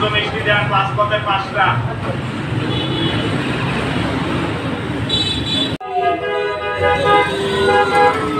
পঞ্চ মিষ্টি দেন পাঁচ পথে পাঁচটা। Thank পঞ্চ